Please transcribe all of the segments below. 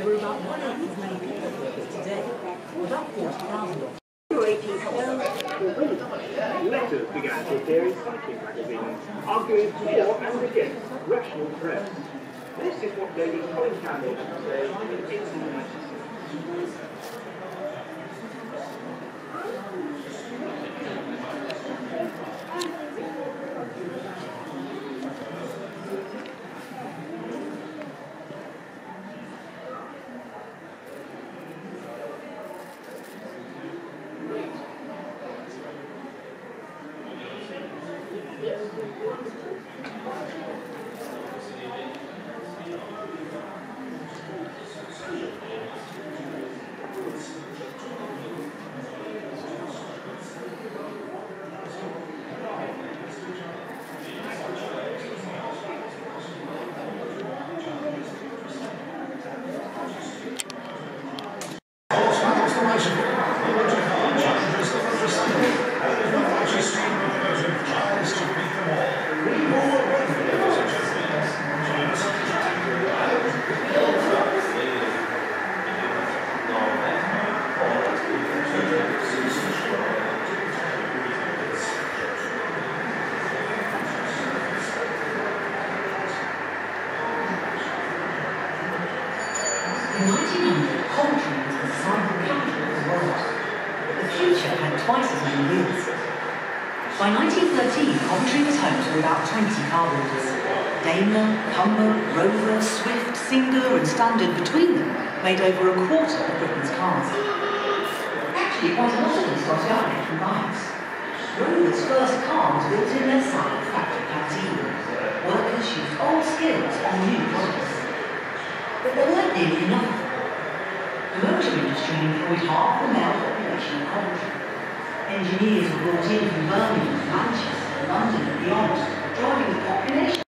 There were about one eighth as many people here today, about 40,000. January 1812, letters began to appear in psychic magazines, arguing for and against rational threats. This is what Lady Colin Campbell say. in 1896. uniting under coal was the cyber capital of the world. The future had twice as many wheels. By 1913, Coventry was home to about 20 car builders. Daimler, Humber, Rover, Swift, Singer and Standard between them made over a quarter of Britain's cars. Actually, quite a lot of them started out from bikes. Rover's first car was built in their site factory canteen. Workers used old skills on new products. But there weren't nearly enough. The motor industry employed half the male population of Coventry. Engineers were brought in from Birmingham, Manchester, London and beyond, driving the population.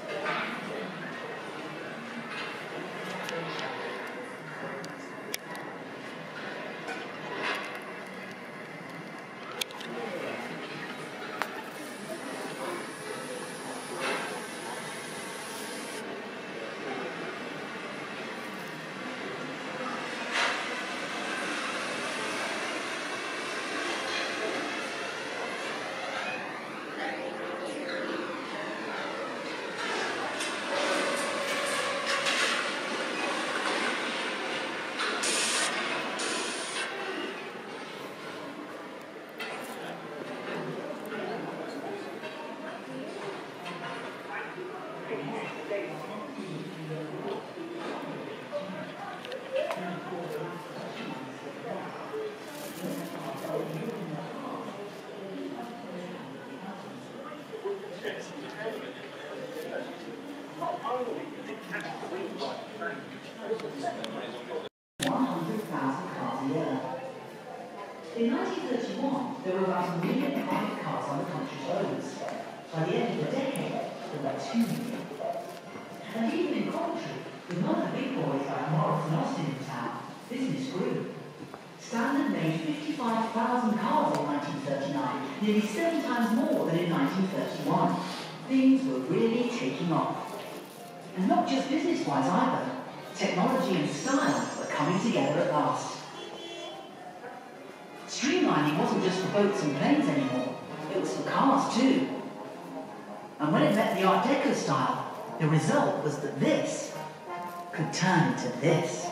In 1931, there were about a million private cars on the country's roads. By the end of the decade, there were two million. And even in Coventry, with none of the big boys like Morris and Austin in town, business grew. Standard made 55,000 cars in 1939, nearly seven times more than in 1931. Things were really taking off. And not just business-wise either. Technology and style were coming together at last. Streamlining wasn't just for boats and planes anymore, it was for cars too. And when it met the Art Deco style, the result was that this could turn into this.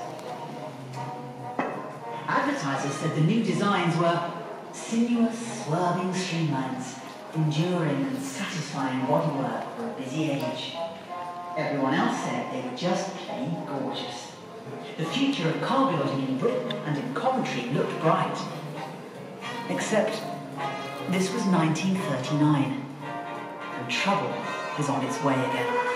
Advertisers said the new designs were sinuous, swerving streamlines, enduring and satisfying bodywork for a busy age. Everyone else said they were just plain gorgeous. The future of car building in Britain and in Coventry looked bright. Except this was 1939, and trouble is on its way again.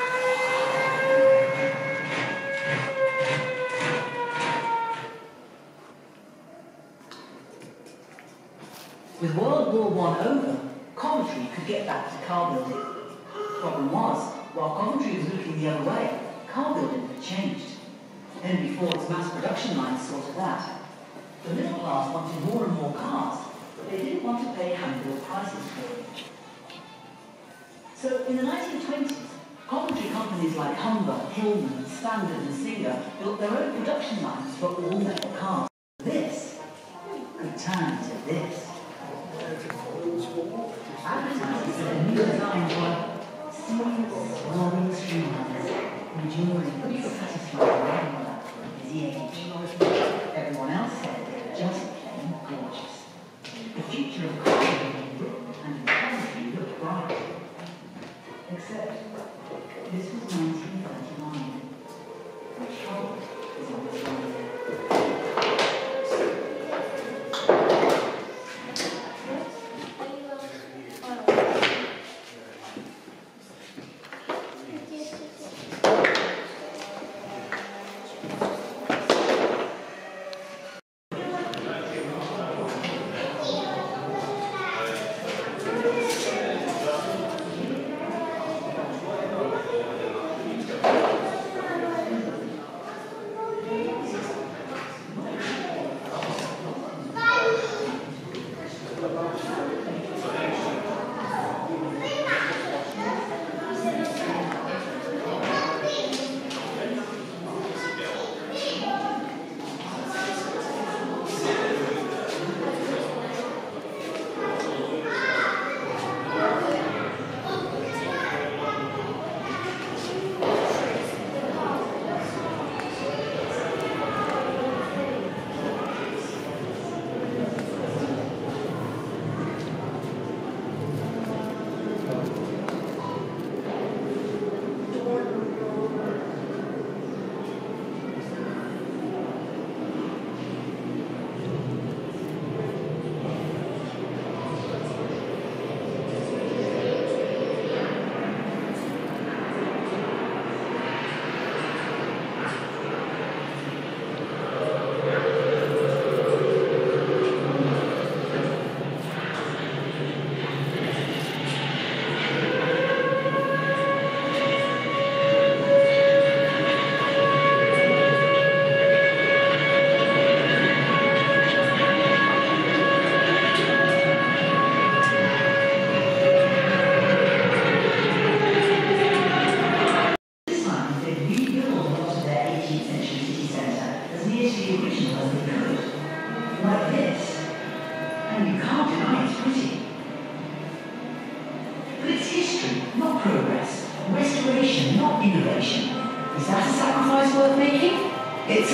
With World War I over, Coventry could get back to car building. Problem was, while Coventry was looking the other way, car building had changed. Henry Ford's mass production lines sorted that. The middle class wanted more and more cars, but they didn't want to pay hand-built prices for them. So in the 1920s, Coventry companies like Humber, Hillman, Standard and Singer built their own production lines for all-metal cars.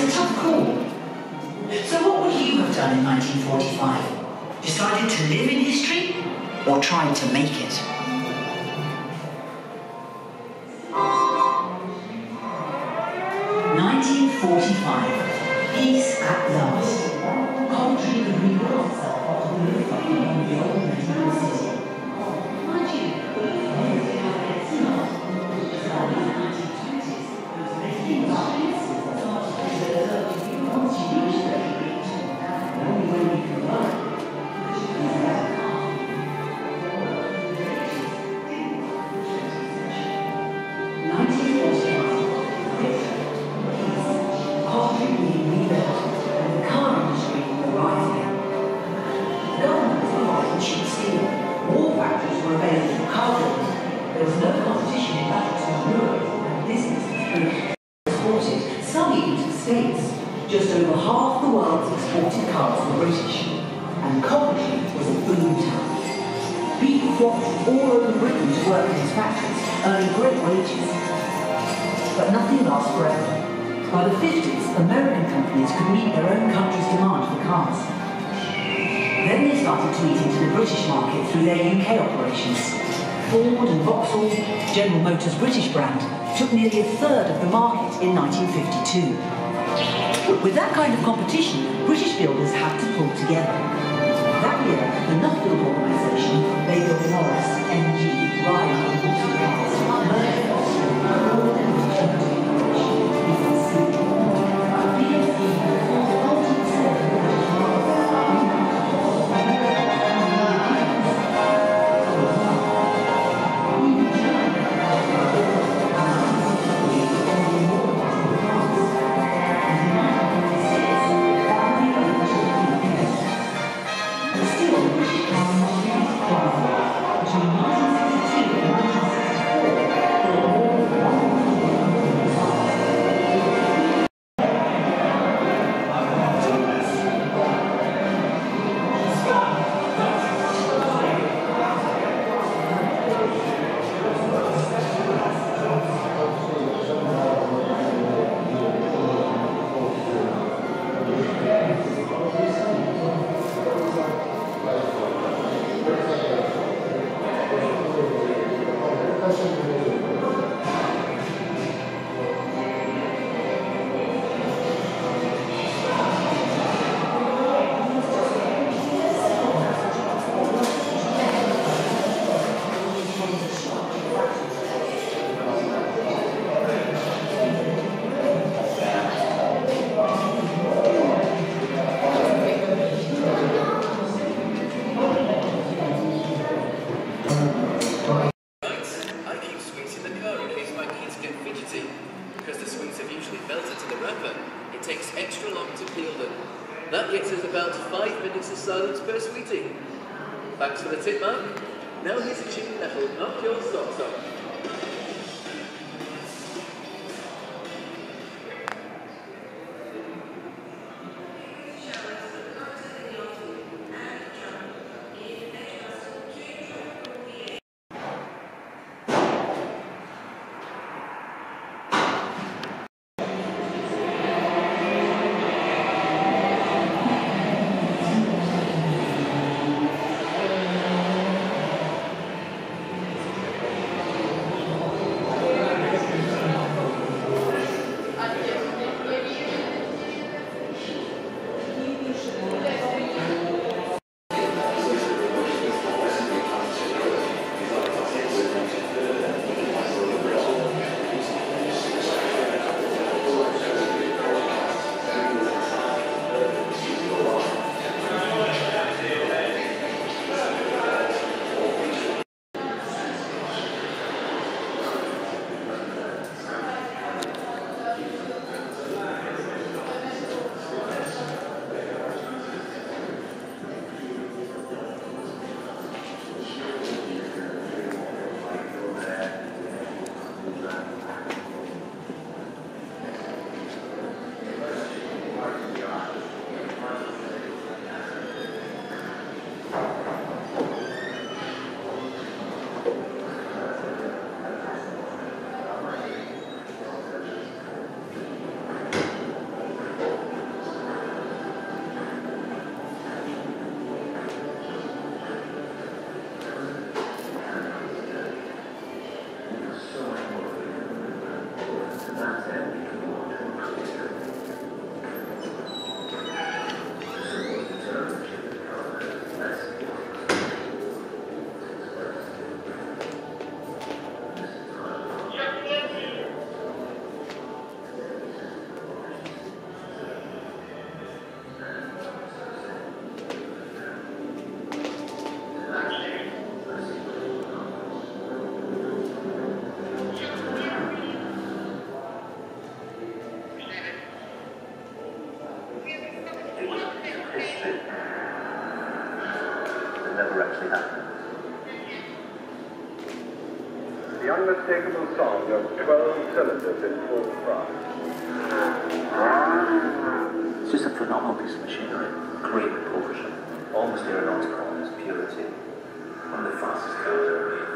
A tough call. So what would you have done in 1945? Decided to live in history? Or tried to make it? Was no competition in batteries on Europe, and business was exported, some even to States. Just over half the world's exported cars were British, and Coventry was a boom town. People flocked all over Britain to work in its factories. earning great wages. But nothing lasts forever. By the 50s, American companies could meet their own country's demand for cars. Then they started to eat into the British market through their UK operations. Ford and Vauxhall, General Motors' British brand, took nearly a third of the market in 1952. With that kind of competition, British builders had to pull together. That year, the Nuffield organisation, built Morris, MG, Riley, The unmistakable song of 12 cylinders in full thrust. It's just a phenomenal piece of machinery. Great propulsion. Almost aeronautical in its purity. One of the fastest cars ever made.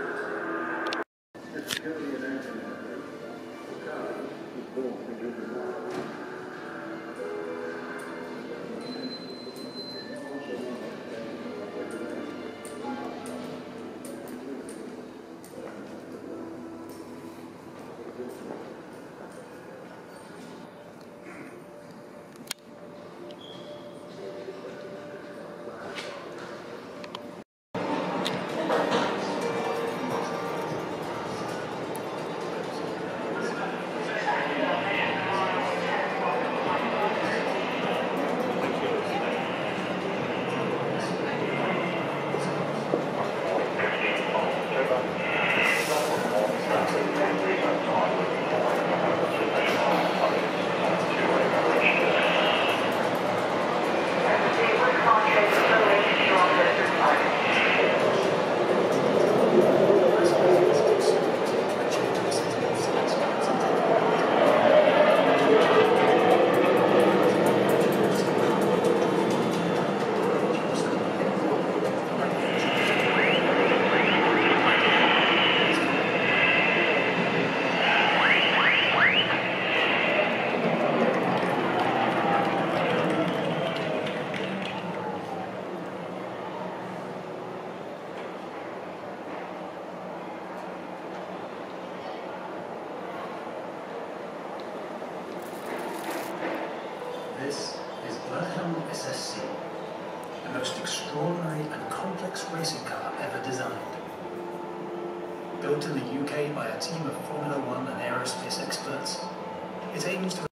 The UK by a team of Formula One and aerospace experts, it aims to